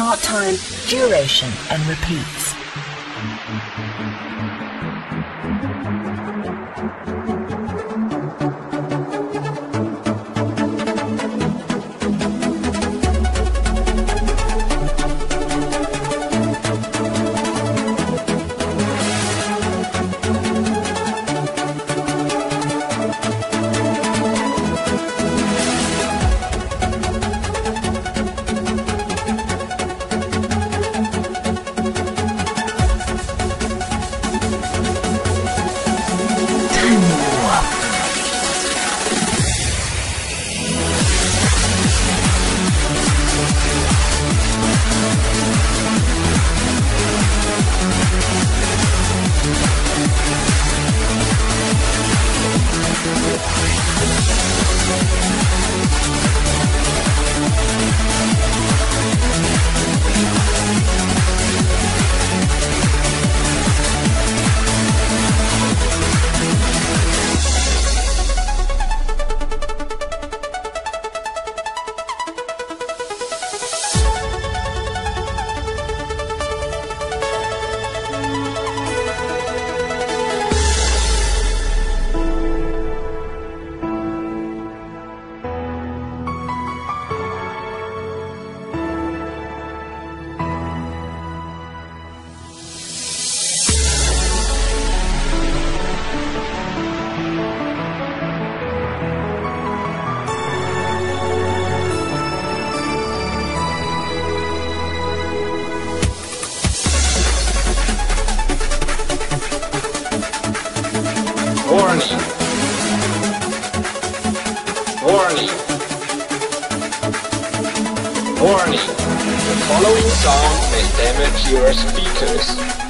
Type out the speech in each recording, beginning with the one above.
start time, duration, and repeats. Warning. Warning. Warning. The following song may damage your speakers.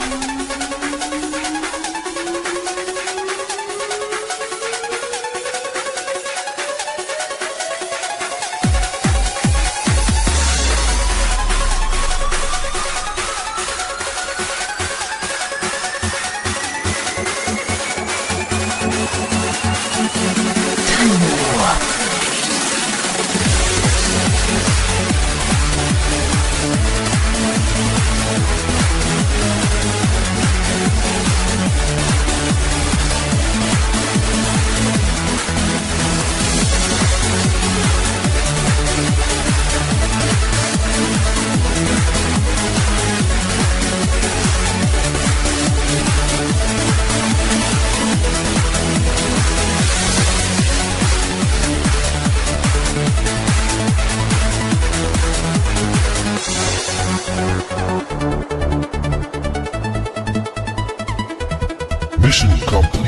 Mission Company.